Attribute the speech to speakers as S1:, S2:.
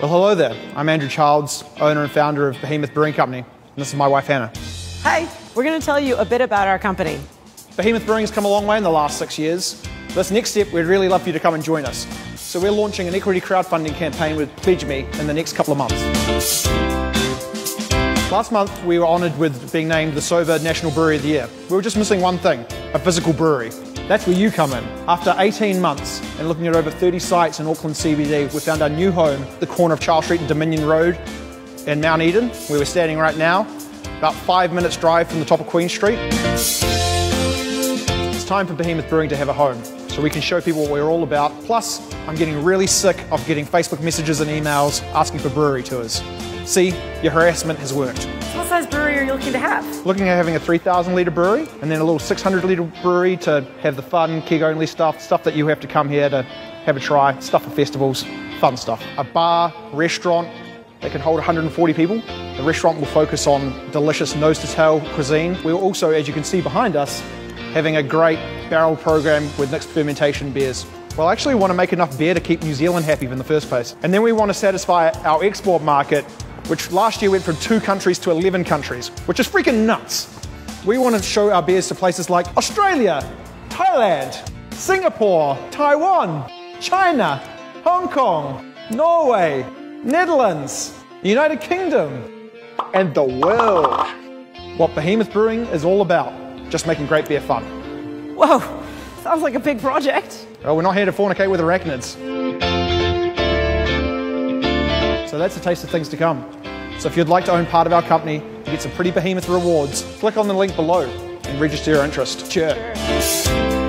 S1: Well, hello there. I'm Andrew Childs, owner and founder of Behemoth Brewing Company, and this is my wife Hannah.
S2: Hi, we're going to tell you a bit about our company.
S1: Behemoth Brewing has come a long way in the last six years. This next step, we'd really love for you to come and join us. So we're launching an equity crowdfunding campaign with PledgeMe in the next couple of months. Last month, we were honoured with being named the SOBA National Brewery of the Year. We were just missing one thing, a physical brewery. That's where you come in. After 18 months and looking at over 30 sites in Auckland CBD, we found our new home, the corner of Charles Street and Dominion Road in Mount Eden, where we're standing right now, about five minutes drive from the top of Queen Street. It's time for Behemoth Brewing to have a home, so we can show people what we're all about. Plus, I'm getting really sick of getting Facebook messages and emails asking for brewery tours. See, your harassment has worked.
S2: Size brewery are you looking to have?
S1: Looking at having a 3,000 litre brewery and then a little 600 litre brewery to have the fun, keg only stuff, stuff that you have to come here to have a try, stuff for festivals, fun stuff. A bar, restaurant that can hold 140 people. The restaurant will focus on delicious nose to tail cuisine. We're also, as you can see behind us, having a great barrel program with mixed fermentation beers. Well, I actually want to make enough beer to keep New Zealand happy in the first place. And then we want to satisfy our export market which last year went from two countries to 11 countries, which is freaking nuts. We want to show our beers to places like Australia, Thailand, Singapore, Taiwan, China, Hong Kong, Norway, Netherlands, United Kingdom, and the world. What Behemoth Brewing is all about, just making great beer fun.
S2: Whoa, sounds like a big project.
S1: Well, we're not here to fornicate with arachnids. So that's a taste of things to come. So if you'd like to own part of our company and get some pretty behemoth rewards, click on the link below and register your interest. Cheers.